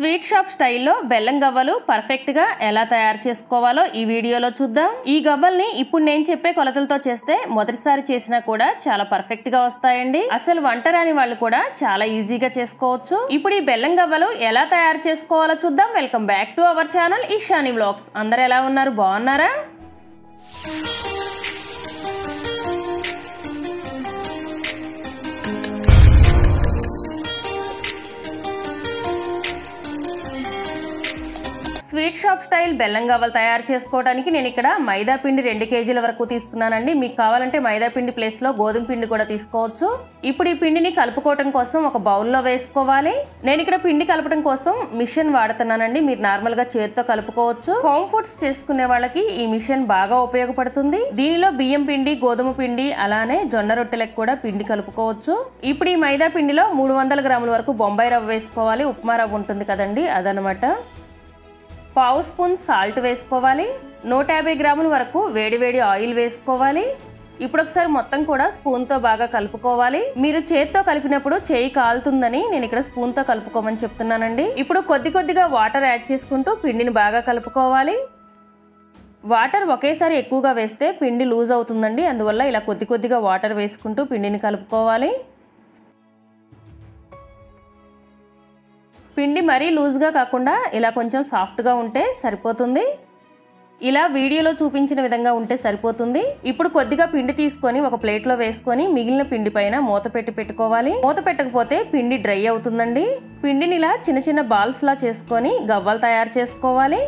Sweet shop స్టైల్లో బెల్లం గవ్వలు పర్ఫెక్ట్గా ఎలా తయారు చేసుకోవాలో ఈ వీడియోలో చూద్దాం. ఈ గవ్వల్ని ఇప్పుడు నేను చెప్పే కొలతలతో చేస్తే మొదటిసారి చేసినా కూడా చాలా పర్ఫెక్ట్గా వస్తాయండి. అసలు వంట రాని వాళ్ళు కూడా చాలా ఈజీగా చేసుకోవచ్చు. ఇప్పుడు ఈ బెల్లం గవ్వలు ఎలా తయారు చేసుకోవాలో చూద్దాం. Welcome back to our channel Eshani blogs అందరు ఎలా ఉన్నారు? బాగున్నారా? స్వీట్ షాప్ స్టైల్ బెల్లం గవ్వలు తయారు చేసుకోవడానికి నేను ఇక్కడ మైదా పిండి రెండు కేజీల వరకు తీసుకున్నానండి. మీకు కావాలంటే మైదా పిండి ప్లేస్లో గోధుమ పిండి కూడా తీసుకోవచ్చు. ఇప్పుడు ఈ పిండిని కలుపుకోవటం కోసం ఒక బౌల్లో వేసుకోవాలి. నేను ఇక్కడ పిండి కలపడం కోసం మిషన్ వాడుతున్నానండి. మీరు నార్మల్గా చేతితో కలుపుకోవచ్చు. హోమ్ ఫుడ్స్ చేసుకునే వాళ్ళకి ఈ మిషన్ బాగా ఉపయోగపడుతుంది. దీనిలో బియ్యం పిండి గోధుమ పిండి అలానే జొన్న రొట్టెలకు కూడా పిండి కలుపుకోవచ్చు. ఇప్పుడు ఈ మైదా పిండిలో మూడు వందల గ్రాముల వరకు బొంబాయి రవ్వ వేసుకోవాలి. ఉప్మా రవ్వ ఉంటుంది కదండి అదనమాట. పావు స్పూన్ సాల్ట్ వేసుకోవాలి. నూట యాభై గ్రాముల వరకు వేడివేడి ఆయిల్ వేసుకోవాలి. ఇప్పుడు ఒకసారి మొత్తం కూడా స్పూన్తో బాగా కలుపుకోవాలి. మీరు చేత్తో కలిపినప్పుడు చేయి కాలుతుందని నేను ఇక్కడ స్పూన్తో కలుపుకోమని చెప్తున్నానండి. ఇప్పుడు కొద్ది కొద్దిగా వాటర్ యాడ్ చేసుకుంటూ పిండిని బాగా కలుపుకోవాలి. వాటర్ ఒకేసారి ఎక్కువగా వేస్తే పిండి లూజ్ అవుతుందండి. అందువల్ల ఇలా కొద్ది కొద్దిగా వాటర్ వేసుకుంటూ పిండిని కలుపుకోవాలి. పిండి మరీ లూజ్గా కాకుండా ఇలా కొంచెం సాఫ్ట్గా ఉంటే సరిపోతుంది. ఇలా వీడియోలో చూపించిన విధంగా ఉంటే సరిపోతుంది. ఇప్పుడు కొద్దిగా పిండి తీసుకొని ఒక ప్లేట్లో వేసుకొని మిగిలిన పిండి పైన మూత పెట్టి పెట్టుకోవాలి. మూత పెట్టకపోతే పిండి డ్రై అవుతుందండి. పిండిని ఇలా చిన్న చిన్న బాల్స్ లా చేసుకొని గవ్వలు తయారు చేసుకోవాలి.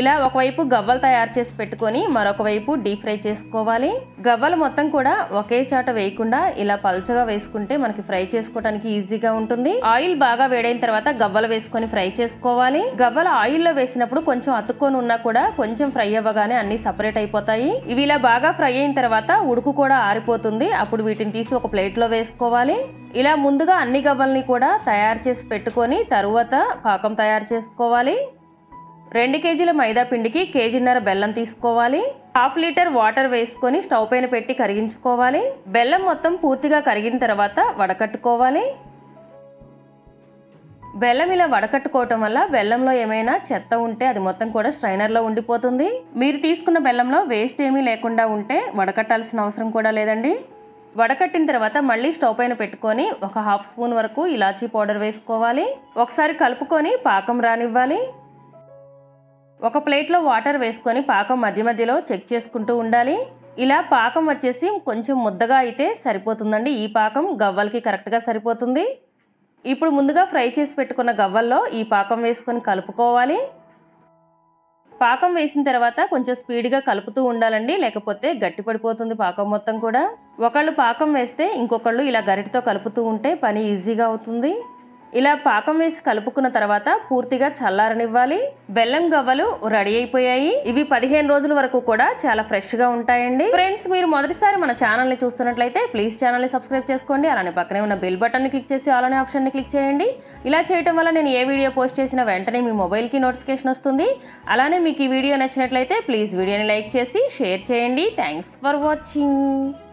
ఇలా ఒకవైపు గవ్వలు తయారు చేసి పెట్టుకొని మరొక వైపు డీప్ ఫ్రై చేసుకోవాలి. గవ్వలు మొత్తం కూడా ఒకే చాట వేయకుండా ఇలా పలుచగా వేసుకుంటే మనకి ఫ్రై చేసుకోవడానికి ఈజీగా ఉంటుంది. ఆయిల్ బాగా వేడైన తర్వాత గవ్వలు వేసుకొని ఫ్రై చేసుకోవాలి. గవ్వలు ఆయిల్లో వేసినప్పుడు కొంచెం అతుక్కొని ఉన్నా కూడా కొంచెం ఫ్రై అవ్వగానే అన్ని సపరేట్ అయిపోతాయి. ఇవి ఇలా బాగా ఫ్రై అయిన తర్వాత ఉడుకు కూడా ఆరిపోతుంది. అప్పుడు వీటిని తీసి ఒక ప్లేట్లో వేసుకోవాలి. ఇలా ముందుగా అన్ని గవ్వల్ని కూడా తయారు చేసి పెట్టుకొని తరువాత పాకం తయారు చేసుకోవాలి. రెండు కేజీల మైదా పిండికి కేజీన్నర బెల్లం తీసుకోవాలి. హాఫ్ లీటర్ వాటర్ వేసుకొని స్టవ్ పైన పెట్టి కరిగించుకోవాలి. బెల్లం మొత్తం పూర్తిగా కరిగిన తర్వాత వడకట్టుకోవాలి. బెల్లం ఇలా వడకట్టుకోవటం వల్ల బెల్లంలో ఏమైనా చెత్త ఉంటే అది మొత్తం కూడా స్ట్రైనర్లో ఉండిపోతుంది. మీరు తీసుకున్న బెల్లంలో వేస్ట్ ఏమీ లేకుండా ఉంటే వడకట్టాల్సిన అవసరం కూడా లేదండి. వడకట్టిన తర్వాత మళ్ళీ స్టవ్ పైన పెట్టుకొని ఒక హాఫ్ స్పూన్ వరకు ఇలాచీ పౌడర్ వేసుకోవాలి. ఒకసారి కలుపుకొని పాకం రానివ్వాలి. ఒక ప్లేట్లో వాటర్ వేసుకొని పాకం మధ్య మధ్యలో చెక్ చేసుకుంటూ ఉండాలి. ఇలా పాకం వచ్చేసి కొంచెం ముద్దగా అయితే సరిపోతుందండి. ఈ పాకం గవ్వలకి కరెక్ట్గా సరిపోతుంది. ఇప్పుడు ముందుగా ఫ్రై చేసి పెట్టుకున్న గవ్వల్లో ఈ పాకం వేసుకొని కలుపుకోవాలి. పాకం వేసిన తర్వాత కొంచెం స్పీడ్గా కలుపుతూ ఉండాలండి. లేకపోతే గట్టి పడిపోతుంది పాకం మొత్తం కూడా. ఒకళ్ళు పాకం వేస్తే ఇంకొకళ్ళు ఇలా గరిటతో కలుపుతూ ఉంటే పని ఈజీగా అవుతుంది. ఇలా పాకం వేసి కలుపుకున్న తర్వాత పూర్తిగా చల్లారనివ్వాలి. బెల్లం గవ్వలు రెడీ అయిపోయాయి. ఇవి పదిహేను రోజుల వరకు కూడా చాలా ఫ్రెష్గా ఉంటాయండి. ఫ్రెండ్స్ మీరు మొదటిసారి మన ఛానల్ని చూస్తున్నట్లయితే ప్లీజ్ ఛానల్ని సబ్స్క్రైబ్ చేసుకోండి. అలానే పక్కనే ఉన్న బెల్ బటన్ని క్లిక్ చేసి అలానే ఆప్షన్ని ఆప్షన్ని క్లిక్ చేయండి. ఇలా చేయటం వల్ల నేను ఏ వీడియో పోస్ట్ చేసిన వెంటనే మీ మొబైల్కి నోటిఫికేషన్ వస్తుంది. అలానే మీకు ఈ వీడియో నచ్చినట్లయితే ప్లీజ్ వీడియోని లైక్ చేసి షేర్ చేయండి. Thanks for watching.